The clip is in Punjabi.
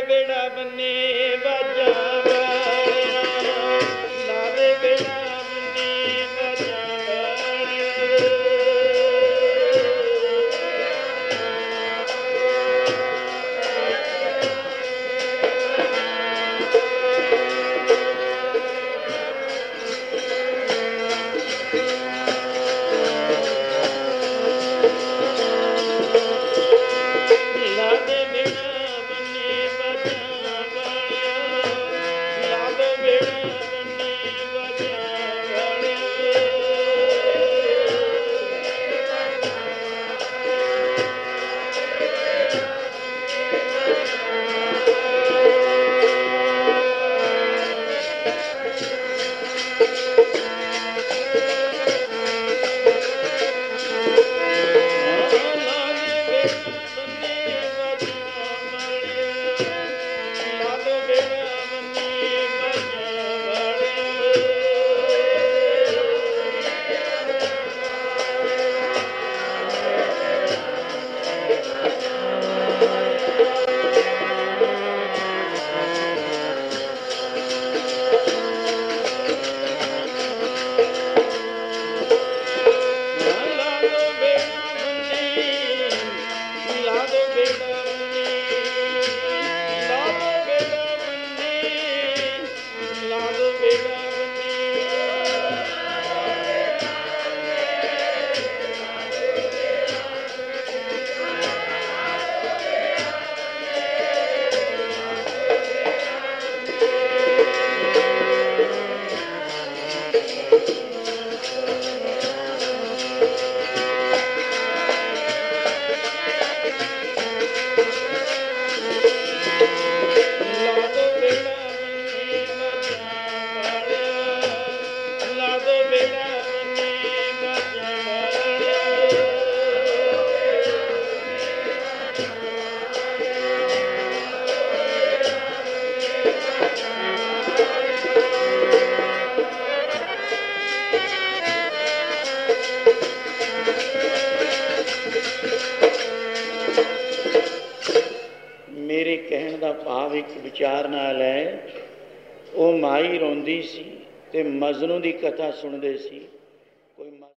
ಬೇಡ ಬನ್ನಿ Deus. ਮੇਰੇ ਕਹਿਣ ਦਾ ਭਾਵ ਇੱਕ ਵਿਚਾਰ ਨਾਲ ਹੈ, ਉਹ ਮਾਈ ਰੋਂਦੀ ਸੀ ਤੇ ਮਜਨੂ ਦੀ ਕਥਾ ਸੁਣਦੇ ਸੀ।